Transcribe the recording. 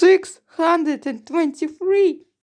six hundred and twenty-three.